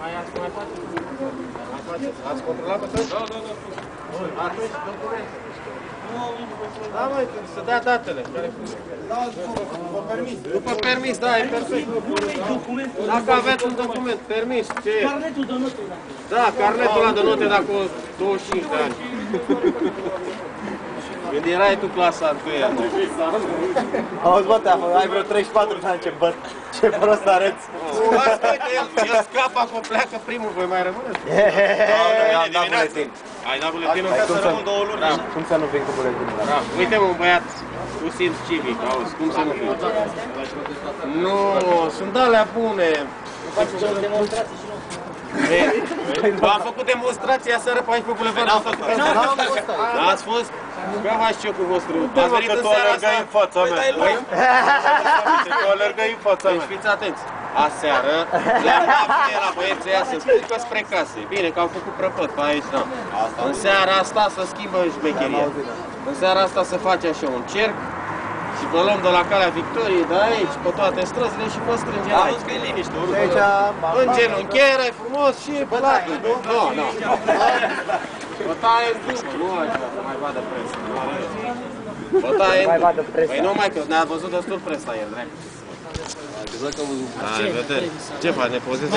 Mai ați mai face? Mai faceți? Ați controlat pe tot? Da, da, da. Atunci, documente. Da, măi, să dea datele. Care da, după permis. După permis, da, e perfect. Dacă aveți un document, permis, ce e? Carnetul de note, da. Da, carnetul ăla de note dacă 25 de ani. Când erai tu clasa întâia. Auzi, bă, te-a ai vreo 34 de ani, ce bă, ce prost arăți. Asta, uite, el, el scapă acum, pleacă primul, voi mai rămâneți? Am dat buletin. Ai dat buletinul ca Cum să să, rămân două luni? Da. cum să nu vin cu buletinul ăla? Da. Uite mă, un băiat cu simț civic, auzi, cum să nu fiu? Nu, sunt alea bune. Faceți o demonstrație și nu. V-am făcut demonstrația seară pe aici pe bulevard. N-am făcut. Da, ați fost? Că faci ce cu vostru? Ați venit în seara asta? în fața mea. Păi, Tu alergai în fața Deci fiți atenți. Aseară, le-am dat mie la băieții ăia să că spre case. Bine, că au făcut prăpăt pe aici, da. În seara asta să schimbă șmecheria. În seara asta se face așa un cerc și vă luăm de la calea Victoriei, de aici, pe toate străzile și vă strângem aici. că e liniște, De aici, În genunchiere, frumos și bătaie. Nu, nu. Bătaie în după, nu așa, să mai vadă presa. Bătaie în mai după. vadă presa. Păi nu mai că ne-a văzut destul presa el, drept. Hai, vedere. Ce faci, ne pozezi?